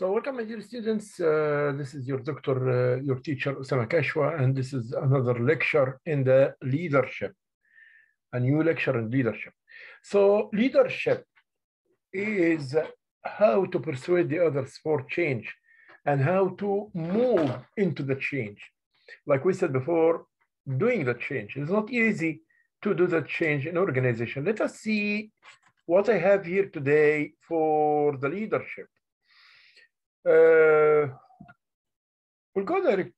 So welcome, my dear students. Uh, this is your doctor, uh, your teacher, Osama Kashwa, and this is another lecture in the leadership, a new lecture in leadership. So leadership is how to persuade the others for change and how to move into the change. Like we said before, doing the change. It's not easy to do the change in organization. Let us see what I have here today for the leadership. Uh, we'll go direct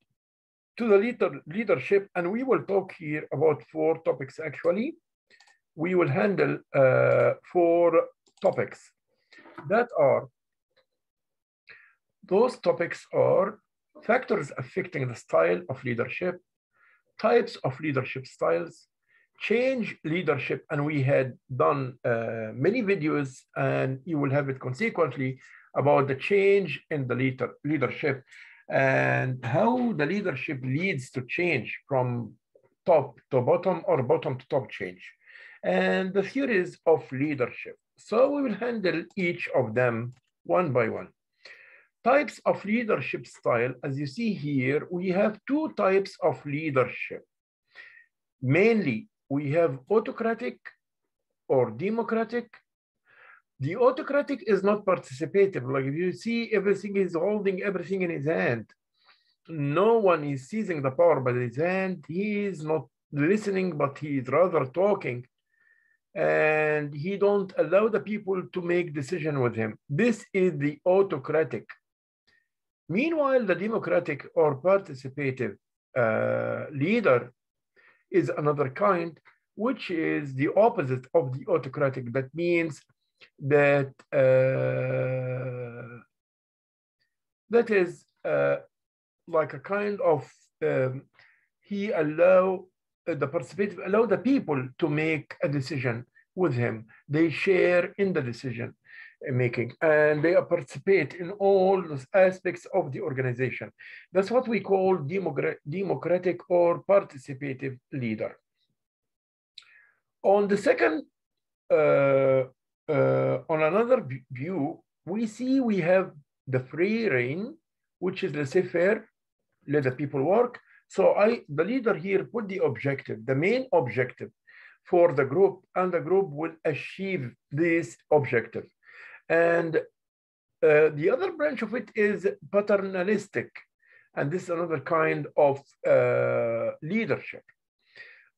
to the leader, leadership and we will talk here about four topics actually. We will handle uh, four topics that are, those topics are factors affecting the style of leadership, types of leadership styles, change leadership, and we had done uh, many videos and you will have it consequently about the change in the leader, leadership and how the leadership leads to change from top to bottom or bottom to top change. And the theories of leadership. So we will handle each of them one by one. Types of leadership style, as you see here, we have two types of leadership. Mainly, we have autocratic or democratic the autocratic is not participative. Like if you see everything is holding everything in his hand. No one is seizing the power by his hand. He is not listening, but he is rather talking. And he don't allow the people to make decision with him. This is the autocratic. Meanwhile, the democratic or participative uh, leader is another kind, which is the opposite of the autocratic. That means that uh, that is uh, like a kind of um, he allow uh, the participative allow the people to make a decision with him. They share in the decision making and they participate in all those aspects of the organization. That's what we call democratic or participative leader. On the second uh, uh, on another view, we see we have the free rein, which is laissez-faire, let the people work. So I, the leader here put the objective, the main objective for the group, and the group will achieve this objective. And uh, the other branch of it is paternalistic. And this is another kind of uh, leadership.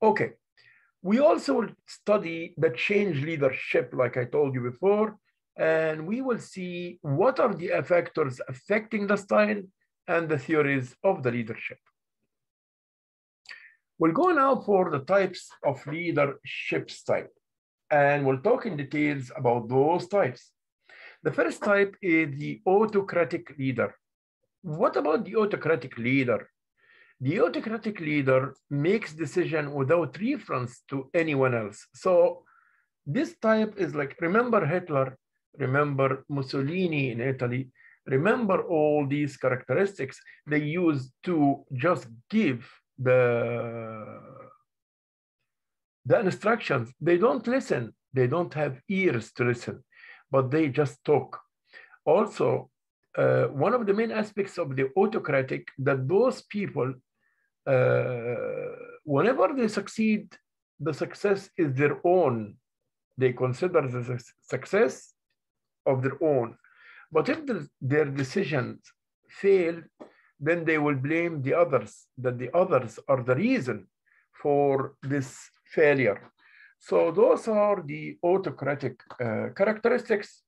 Okay, we also will study the change leadership, like I told you before, and we will see what are the factors affecting the style and the theories of the leadership. We'll go now for the types of leadership style, and we'll talk in details about those types. The first type is the autocratic leader. What about the autocratic leader? The autocratic leader makes decision without reference to anyone else. So this type is like, remember Hitler, remember Mussolini in Italy, remember all these characteristics they use to just give the, the instructions. They don't listen. They don't have ears to listen, but they just talk. Also, uh, one of the main aspects of the autocratic that those people, uh, whenever they succeed, the success is their own. They consider the success of their own. But if the, their decisions fail, then they will blame the others, that the others are the reason for this failure. So those are the autocratic uh, characteristics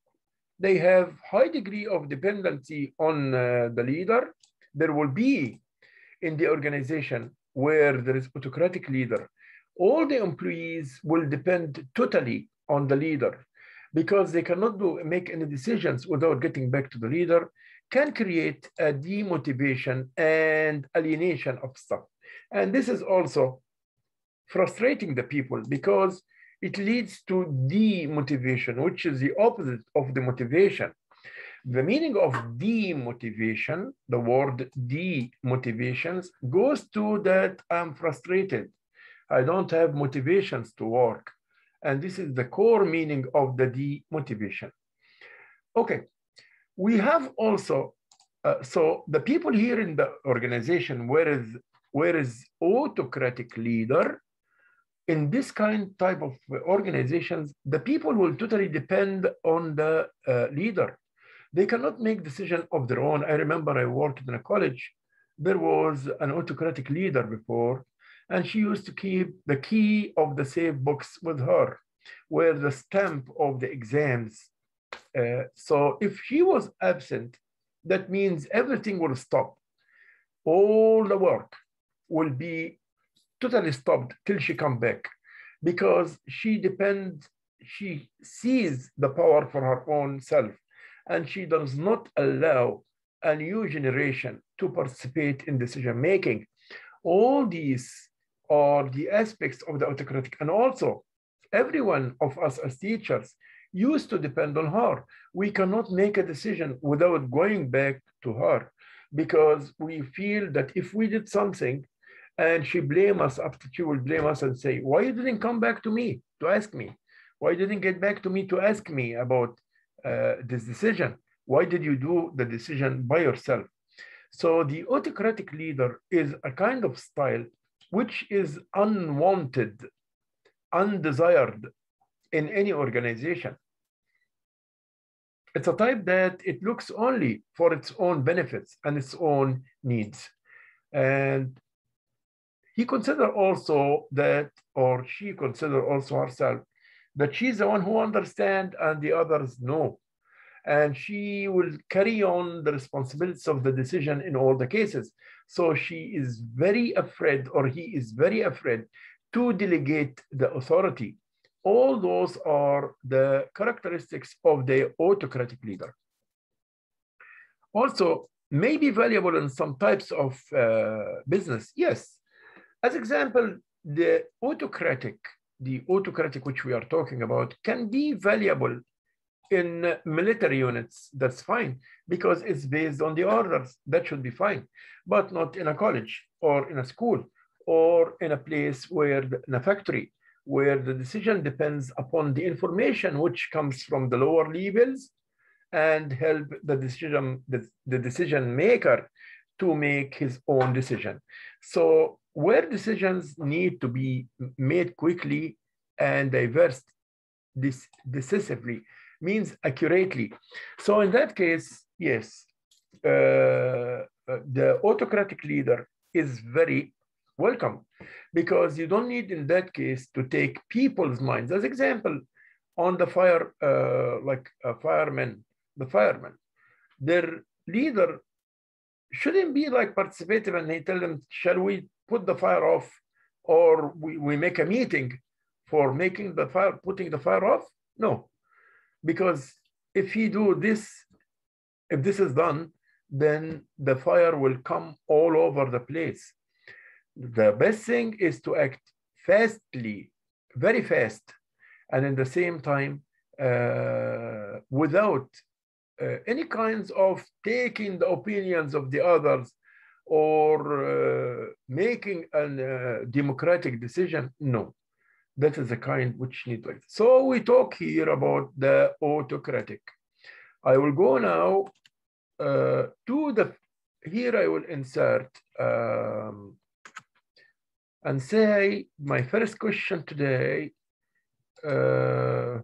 they have high degree of dependency on uh, the leader. There will be in the organization where there is autocratic leader, all the employees will depend totally on the leader because they cannot do, make any decisions without getting back to the leader, can create a demotivation and alienation of staff. And this is also frustrating the people because it leads to demotivation, which is the opposite of the motivation. The meaning of demotivation, the word demotivations, goes to that I'm frustrated. I don't have motivations to work. And this is the core meaning of the demotivation. Okay, We have also, uh, so the people here in the organization, where is, where is autocratic leader, in this kind type of organizations, the people will totally depend on the uh, leader. They cannot make decision of their own. I remember I worked in a college. There was an autocratic leader before, and she used to keep the key of the safe box with her, where the stamp of the exams. Uh, so if she was absent, that means everything will stop. All the work will be totally stopped till she come back because she depends, she sees the power for her own self and she does not allow a new generation to participate in decision making. All these are the aspects of the autocratic and also every one of us as teachers used to depend on her. We cannot make a decision without going back to her because we feel that if we did something and she blame us after she will blame us and say, why you didn't come back to me to ask me? Why you didn't get back to me to ask me about uh, this decision? Why did you do the decision by yourself? So the autocratic leader is a kind of style which is unwanted, undesired in any organization. It's a type that it looks only for its own benefits and its own needs. And he consider also that, or she consider also herself, that she's the one who understand and the others know. And she will carry on the responsibilities of the decision in all the cases. So she is very afraid, or he is very afraid to delegate the authority. All those are the characteristics of the autocratic leader. Also, may be valuable in some types of uh, business, yes. As example, the autocratic, the autocratic which we are talking about can be valuable in military units, that's fine, because it's based on the orders, that should be fine, but not in a college or in a school or in a place where, in a factory, where the decision depends upon the information which comes from the lower levels and help the decision, the, the decision maker to make his own decision. So where decisions need to be made quickly and diverse decisively means accurately. So in that case, yes, uh, the autocratic leader is very welcome because you don't need in that case to take people's minds. As example, on the fire, uh, like a fireman, the fireman, their leader shouldn't be like participative and they tell them, shall we put the fire off or we, we make a meeting for making the fire, putting the fire off? No, because if he do this, if this is done, then the fire will come all over the place. The best thing is to act fastly, very fast, and in the same time, uh, without uh, any kinds of taking the opinions of the others or uh, making a uh, democratic decision. No, that is the kind which need like. So we talk here about the autocratic. I will go now uh, to the, here I will insert um, and say my first question today, uh,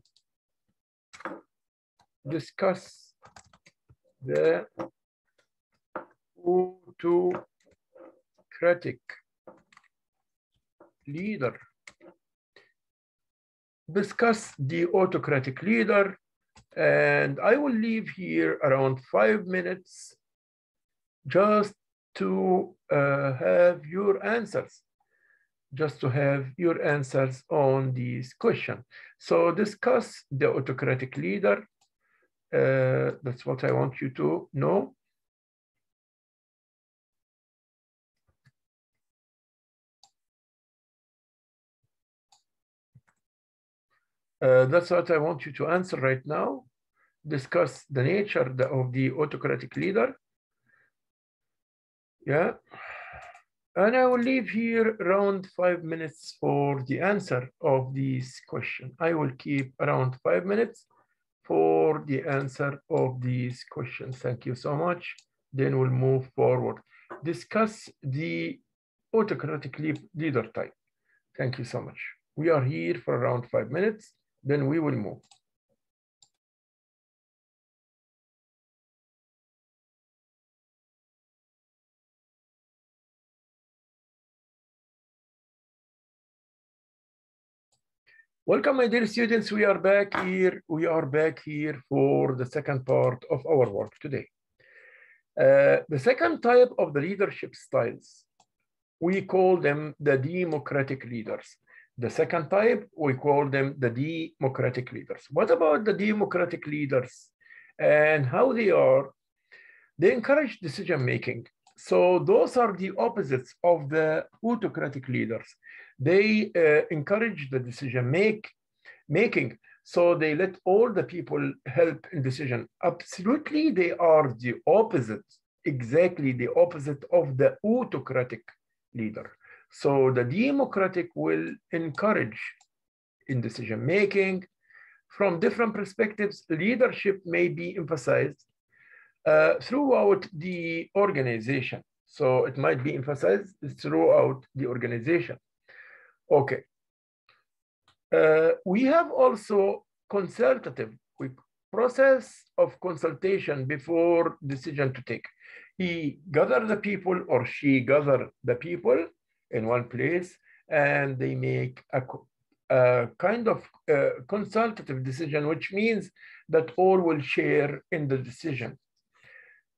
discuss the autocratic leader. Discuss the autocratic leader, and I will leave here around five minutes just to uh, have your answers, just to have your answers on this question. So discuss the autocratic leader. Uh, that's what I want you to know. Uh, that's what I want you to answer right now. Discuss the nature of the autocratic leader. Yeah. And I will leave here around five minutes for the answer of this question. I will keep around five minutes for the answer of these questions. Thank you so much. Then we'll move forward. Discuss the autocratic leader type. Thank you so much. We are here for around five minutes, then we will move. Welcome, my dear students. We are back here. We are back here for the second part of our work today. Uh, the second type of the leadership styles, we call them the democratic leaders. The second type, we call them the democratic leaders. What about the democratic leaders and how they are? They encourage decision making. So those are the opposites of the autocratic leaders they uh, encourage the decision make making. So they let all the people help in decision. Absolutely they are the opposite exactly the opposite of the autocratic leader. So the democratic will encourage in decision making. From different perspectives leadership may be emphasized uh, throughout the organization. So it might be emphasized throughout the organization Okay. Uh, we have also consultative process of consultation before decision to take. He gather the people or she gather the people in one place and they make a, a kind of uh, consultative decision, which means that all will share in the decision.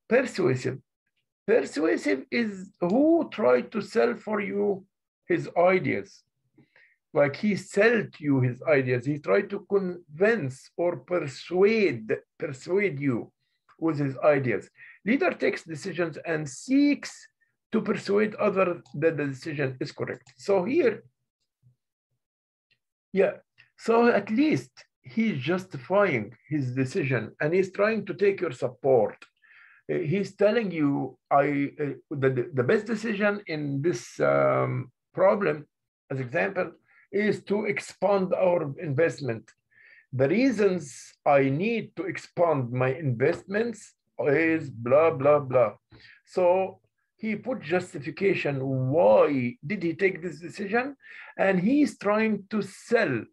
Persuasive. Persuasive is who tried to sell for you his ideas like he sold you his ideas. He tried to convince or persuade, persuade you with his ideas. Leader takes decisions and seeks to persuade others that the decision is correct. So here, yeah, so at least he's justifying his decision and he's trying to take your support. Uh, he's telling you, I uh, the, the best decision in this um, problem, as example, is to expand our investment. The reasons I need to expand my investments is blah, blah, blah. So he put justification. Why did he take this decision? And he's trying to sell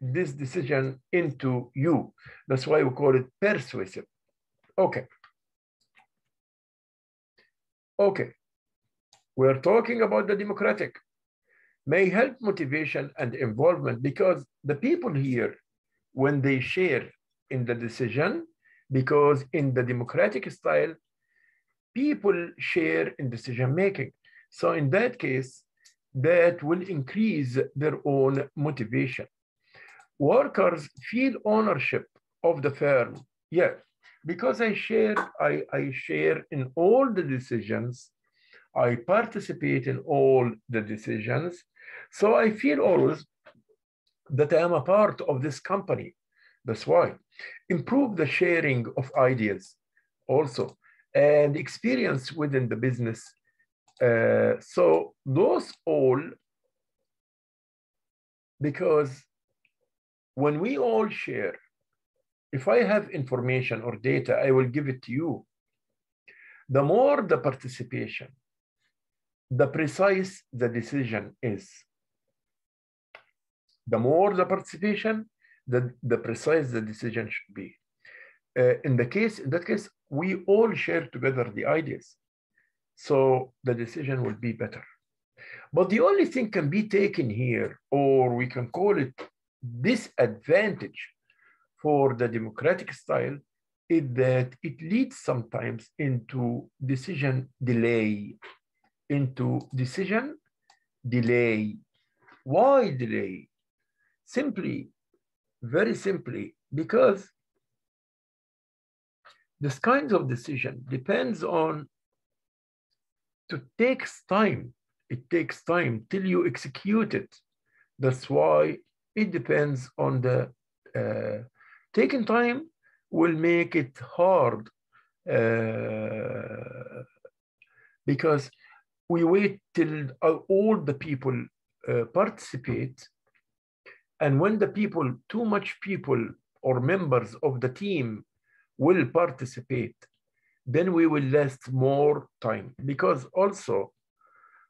this decision into you. That's why we call it persuasive. Okay. Okay. We're talking about the democratic may help motivation and involvement because the people here, when they share in the decision, because in the democratic style, people share in decision making. So in that case, that will increase their own motivation. Workers feel ownership of the firm. Yeah, because I share, I, I share in all the decisions, I participate in all the decisions, so I feel always that I am a part of this company. That's why. Improve the sharing of ideas also and experience within the business. Uh, so those all, because when we all share, if I have information or data, I will give it to you. The more the participation, the precise the decision is the more the participation, the, the precise the decision should be. Uh, in the case, in that case, we all share together the ideas. So the decision will be better. But the only thing can be taken here, or we can call it disadvantage for the democratic style, is that it leads sometimes into decision delay, into decision delay. Why delay? Simply, very simply, because this kind of decision depends on to takes time. It takes time till you execute it. That's why it depends on the uh, taking time will make it hard uh, because we wait till all the people uh, participate and when the people, too much people or members of the team will participate, then we will last more time because also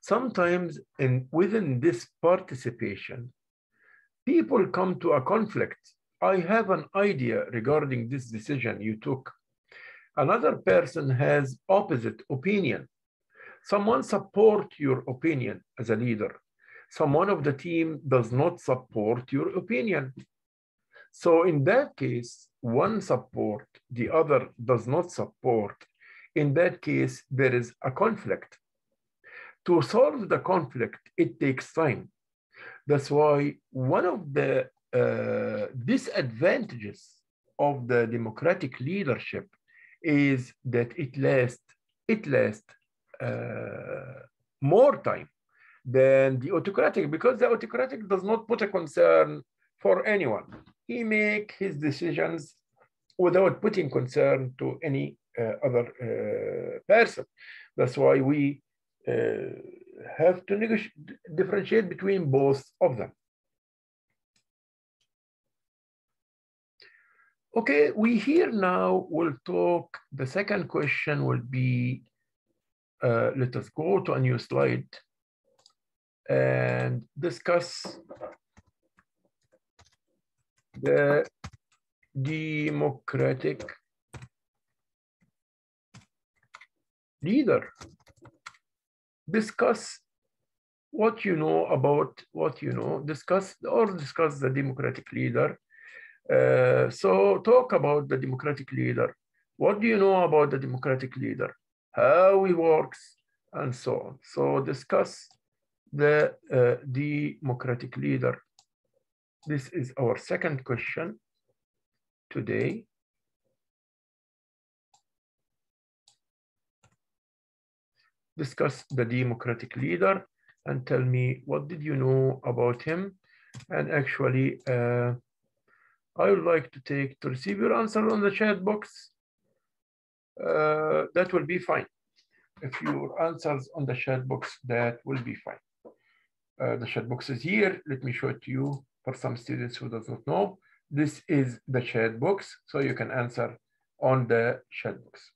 sometimes in within this participation, people come to a conflict. I have an idea regarding this decision you took. Another person has opposite opinion. Someone support your opinion as a leader. Someone of the team does not support your opinion. So in that case, one support, the other does not support. In that case, there is a conflict. To solve the conflict, it takes time. That's why one of the uh, disadvantages of the democratic leadership is that it lasts it lasts more time than the autocratic because the autocratic does not put a concern for anyone. He make his decisions without putting concern to any uh, other uh, person. That's why we uh, have to differentiate between both of them. Okay, we here now will talk, the second question will be, uh, let us go to a new slide and discuss the democratic leader. Discuss what you know about what you know, discuss or discuss the democratic leader. Uh, so talk about the democratic leader. What do you know about the democratic leader? How he works and so on. So discuss the uh, democratic leader. This is our second question today. Discuss the democratic leader and tell me what did you know about him? And actually, uh, I would like to take to receive your answer on the chat box. Uh, that will be fine. If your answers on the chat box, that will be fine. Uh, the chat box is here. Let me show it to you for some students who does not know. This is the chat box, so you can answer on the chat box.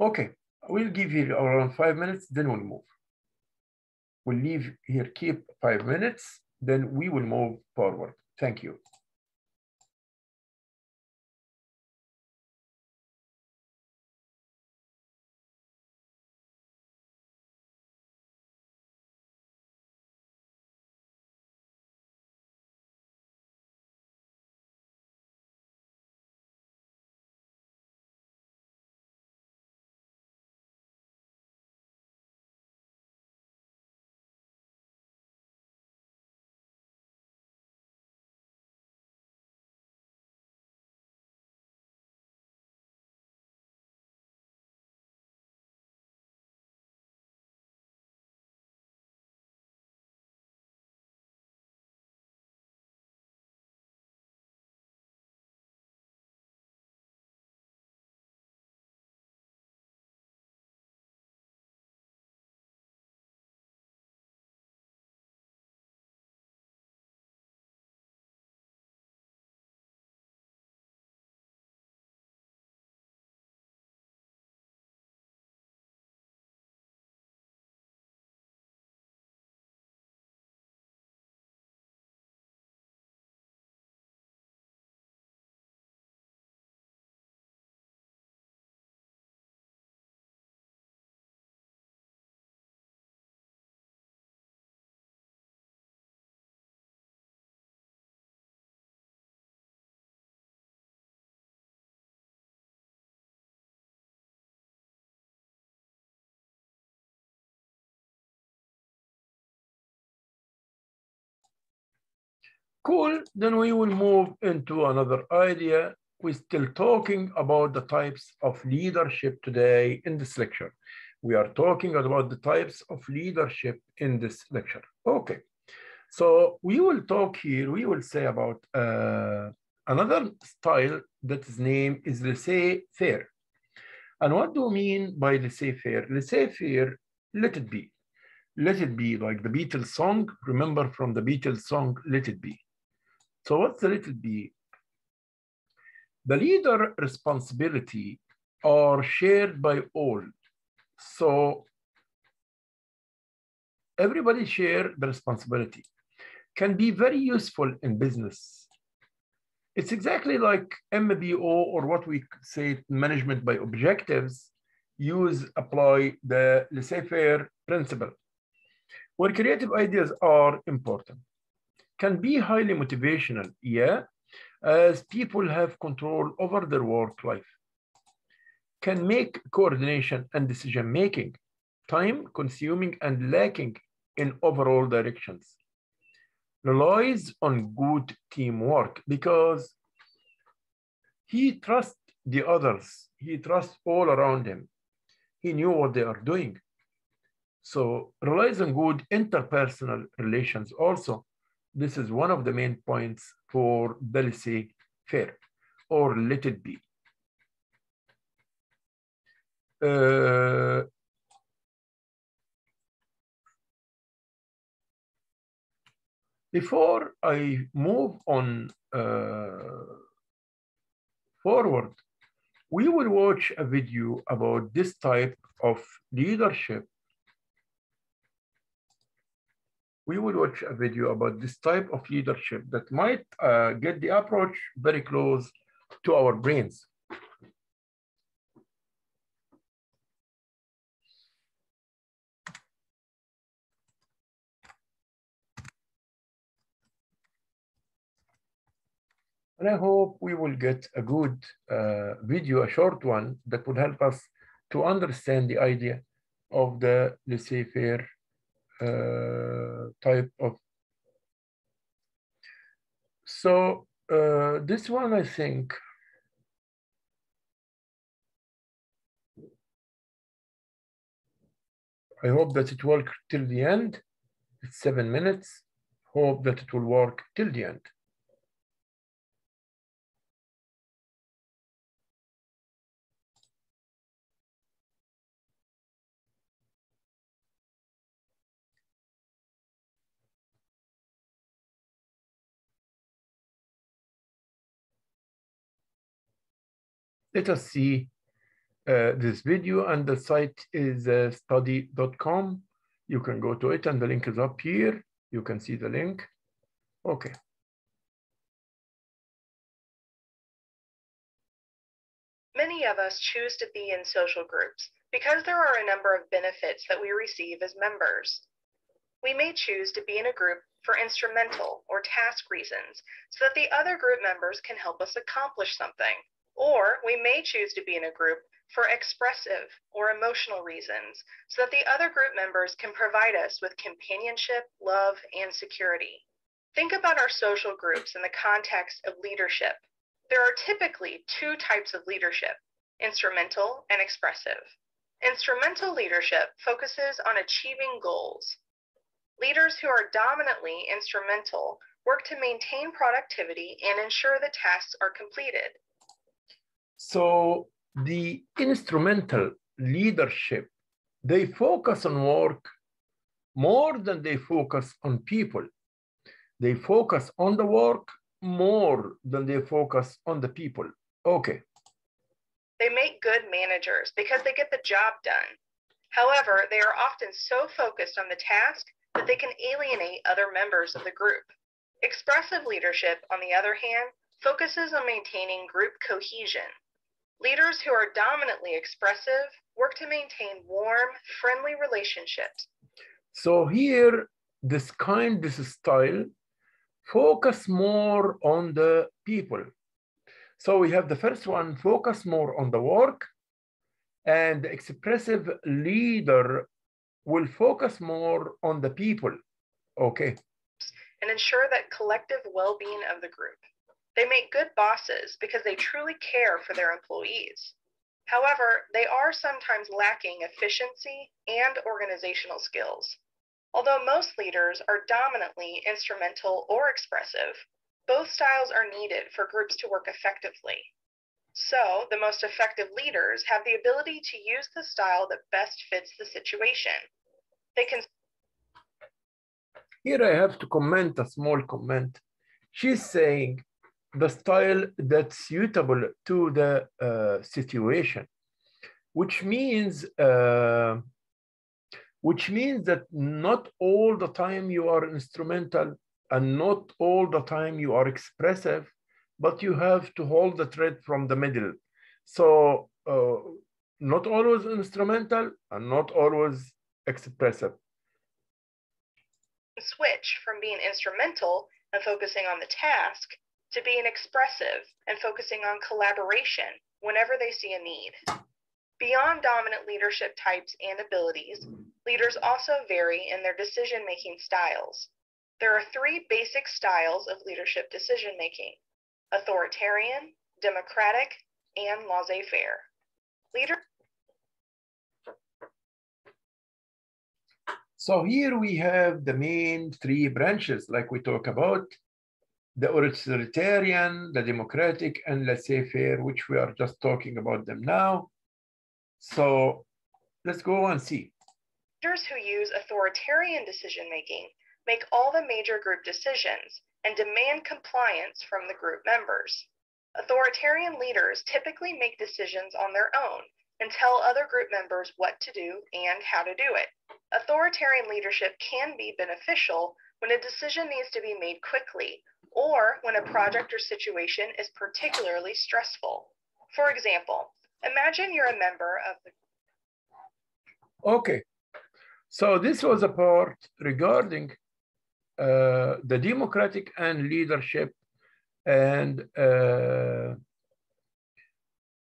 Okay, we'll give you around five minutes, then we'll move. We'll leave here, keep five minutes, then we will move forward. Thank you. Cool, then we will move into another idea. We're still talking about the types of leadership today in this lecture. We are talking about the types of leadership in this lecture. Okay, so we will talk here, we will say about uh, another style that is named is laissez-faire. And what do we mean by laissez-faire? Laissez-faire, let it be. Let it be like the Beatles song. Remember from the Beatles song, Let It Be. So what's the little it be? The leader responsibility are shared by all. So everybody share the responsibility. Can be very useful in business. It's exactly like MBO or what we say management by objectives, use, apply the laissez-faire principle. Where creative ideas are important. Can be highly motivational, yeah, as people have control over their work life. Can make coordination and decision making, time consuming and lacking in overall directions. Relies on good teamwork because he trusts the others. He trusts all around him. He knew what they are doing. So relies on good interpersonal relations also. This is one of the main points for the laissez-faire or let it be. Uh, before I move on uh, forward, we will watch a video about this type of leadership. We will watch a video about this type of leadership that might uh, get the approach very close to our brains. And I hope we will get a good uh, video, a short one that will help us to understand the idea of the laissez-faire type of. So uh, this one, I think, I hope that it will work till the end. It's seven minutes. Hope that it will work till the end. Let us see uh, this video and the site is uh, study.com. You can go to it and the link is up here. You can see the link. Okay. Many of us choose to be in social groups because there are a number of benefits that we receive as members. We may choose to be in a group for instrumental or task reasons so that the other group members can help us accomplish something. Or we may choose to be in a group for expressive or emotional reasons so that the other group members can provide us with companionship, love, and security. Think about our social groups in the context of leadership. There are typically two types of leadership instrumental and expressive. Instrumental leadership focuses on achieving goals. Leaders who are dominantly instrumental work to maintain productivity and ensure the tasks are completed. So the instrumental leadership, they focus on work more than they focus on people. They focus on the work more than they focus on the people. Okay. They make good managers because they get the job done. However, they are often so focused on the task that they can alienate other members of the group. Expressive leadership, on the other hand, focuses on maintaining group cohesion. Leaders who are dominantly expressive work to maintain warm, friendly relationships. So here, this kind, this style, focus more on the people. So we have the first one, focus more on the work, and the expressive leader will focus more on the people. Okay. And ensure that collective well-being of the group. They make good bosses because they truly care for their employees. However, they are sometimes lacking efficiency and organizational skills. Although most leaders are dominantly instrumental or expressive, both styles are needed for groups to work effectively. So, the most effective leaders have the ability to use the style that best fits the situation. They can. Here I have to comment a small comment. She's saying the style that's suitable to the uh, situation, which means uh, which means that not all the time you are instrumental and not all the time you are expressive, but you have to hold the thread from the middle. So uh, not always instrumental and not always expressive. Switch from being instrumental and focusing on the task to being expressive and focusing on collaboration whenever they see a need. Beyond dominant leadership types and abilities, leaders also vary in their decision making styles. There are three basic styles of leadership decision making authoritarian, democratic, and laissez faire. Leader So here we have the main three branches, like we talk about, the authoritarian, the democratic, and laissez-faire, which we are just talking about them now. So let's go and see. Leaders who use authoritarian decision making make all the major group decisions and demand compliance from the group members. Authoritarian leaders typically make decisions on their own and tell other group members what to do and how to do it. Authoritarian leadership can be beneficial when a decision needs to be made quickly or when a project or situation is particularly stressful. For example, imagine you're a member of the Okay, so this was a part regarding uh, the democratic and leadership and uh,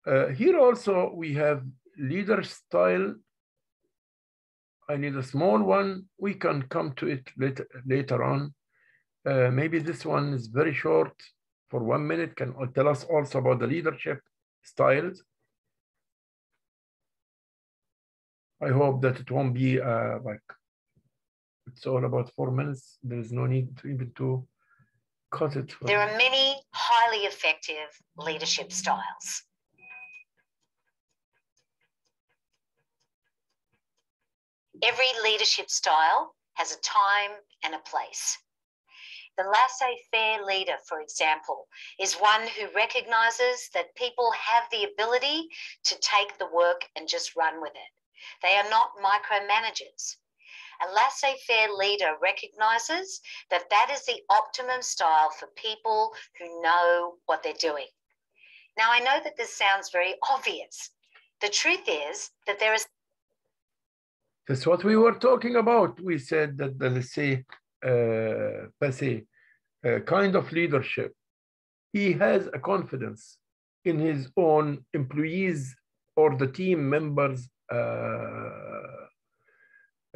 uh, here also we have leader style. I need a small one. We can come to it later, later on. Uh, maybe this one is very short for one minute. Can tell us also about the leadership styles. I hope that it won't be uh, like it's all about four minutes. There is no need to even to cut it. There are many highly effective leadership styles. Every leadership style has a time and a place. The laissez faire leader, for example, is one who recognizes that people have the ability to take the work and just run with it. They are not micromanagers. A laissez faire leader recognizes that that is the optimum style for people who know what they're doing. Now, I know that this sounds very obvious. The truth is that there is That's what we were talking about. We said that the laissez uh, passer uh, kind of leadership, he has a confidence in his own employees or the team members' uh,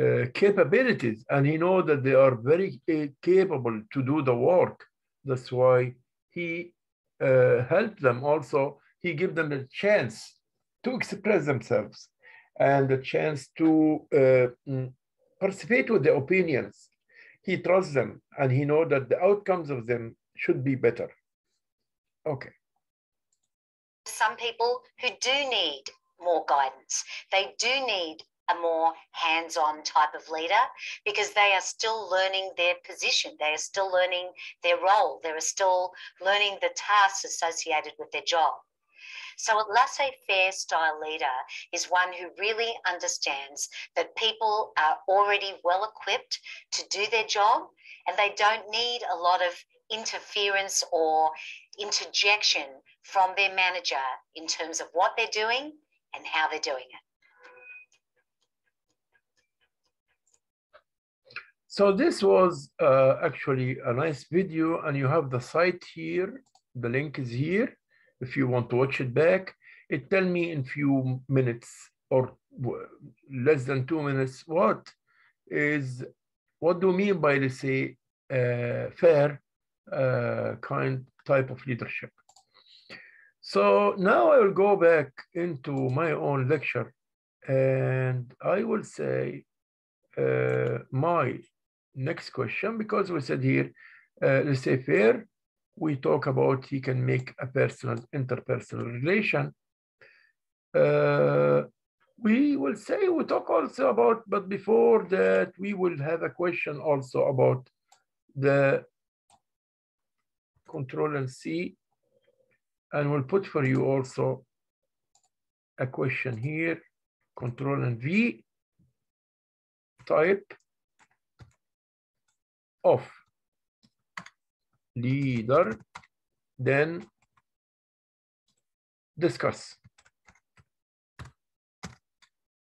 uh, capabilities, and he knows that they are very uh, capable to do the work. That's why he uh, helped them. Also, he give them a chance to express themselves and the chance to uh, mm, participate with the opinions. He trusts them and he knows that the outcomes of them should be better. Okay. some people who do need more guidance. They do need a more hands on type of leader because they are still learning their position. They are still learning their role. They are still learning the tasks associated with their job. So, a laissez faire style leader is one who really understands that people are already well equipped to do their job and they don't need a lot of interference or interjection from their manager in terms of what they're doing and how they're doing it. So this was uh, actually a nice video and you have the site here. The link is here. If you want to watch it back, it tell me in few minutes or less than two minutes, what is, what do you mean by, let's say, uh, fair uh, kind type of leadership? So now I will go back into my own lecture and I will say uh, my next question because we said here, uh, laissez-faire, we talk about he can make a personal, interpersonal relation. Uh, we will say, we talk also about, but before that, we will have a question also about the control and C And we'll put for you also a question here, control and V, type of leader, then discuss.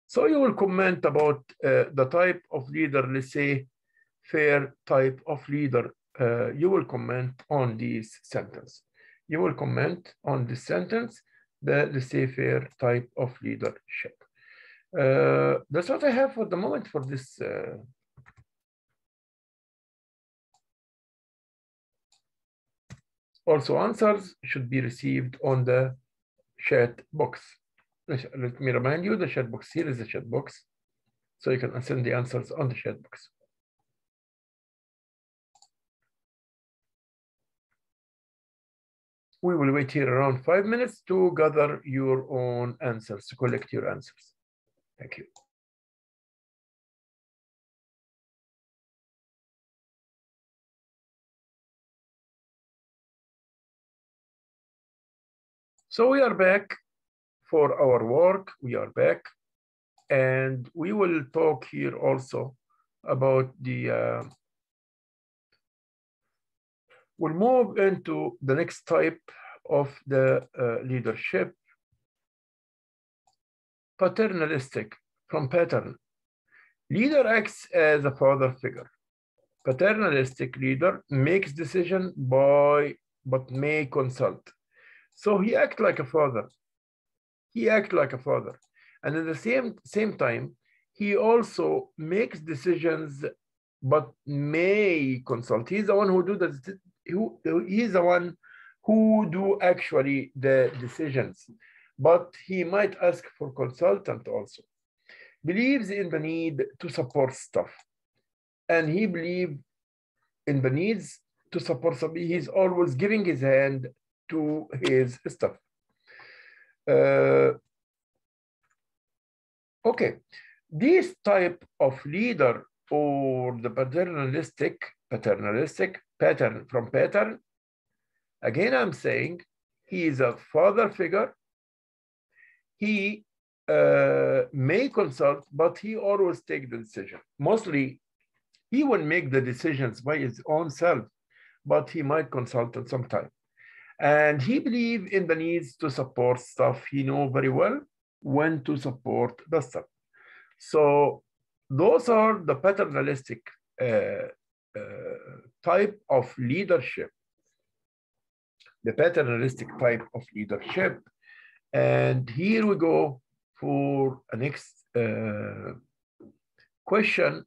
So you will comment about uh, the type of leader, let's say fair type of leader. Uh, you will comment on this sentence. You will comment on this sentence, the laissez-faire type of leadership. Uh, that's what I have for the moment for this. Also answers should be received on the chat box. Let me remind you, the chat box here is the chat box. So you can send the answers on the chat box. We will wait here around five minutes to gather your own answers, to collect your answers. Thank you. So we are back for our work. We are back. And we will talk here also about the, uh, we'll move into the next type of the uh, leadership, paternalistic from pattern. Leader acts as a father figure. Paternalistic leader makes decision by, but may consult. So he act like a father. He act like a father. And at the same, same time, he also makes decisions, but may consult. He's the one who do the, who, he's the one who do actually the decisions, but he might ask for consultant also. Believes in the need to support stuff. And he believe in the needs to support somebody. He's always giving his hand to his stuff. Uh, okay, this type of leader or the paternalistic, paternalistic pattern from pattern, again, I'm saying he is a father figure. He uh, may consult, but he always take the decision. Mostly, he will make the decisions by his own self, but he might consult at some time. And he believe in the needs to support stuff. He know very well when to support the stuff. So those are the paternalistic uh, uh, type of leadership, the paternalistic type of leadership. And here we go for a next uh, question.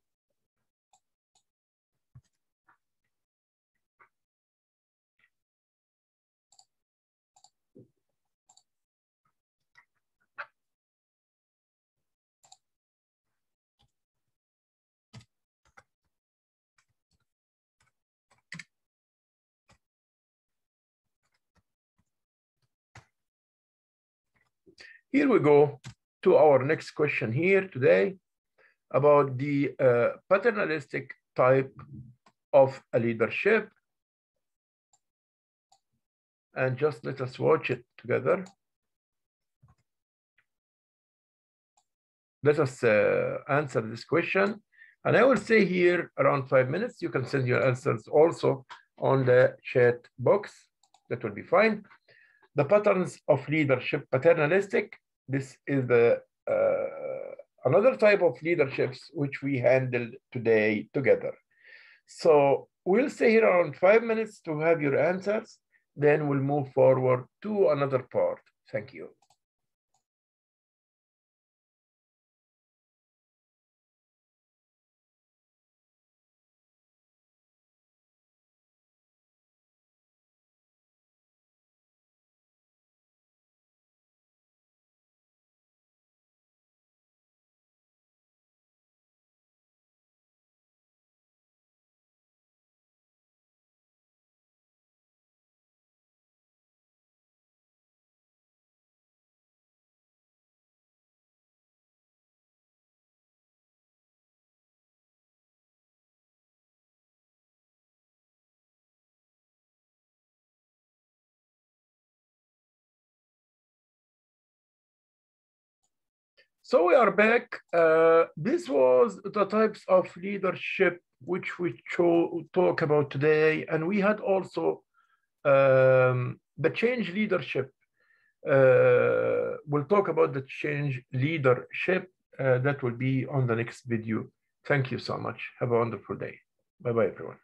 Here we go to our next question here today about the uh, paternalistic type of a leadership. And just let us watch it together. Let us uh, answer this question. And I will say here around five minutes, you can send your answers also on the chat box. That will be fine. The patterns of leadership, paternalistic, this is the uh, another type of leaderships which we handled today together. So we'll stay here around five minutes to have your answers. Then we'll move forward to another part. Thank you. So we are back. Uh, this was the types of leadership which we talk about today. And we had also um, the change leadership. Uh, we'll talk about the change leadership. Uh, that will be on the next video. Thank you so much. Have a wonderful day. Bye-bye, everyone.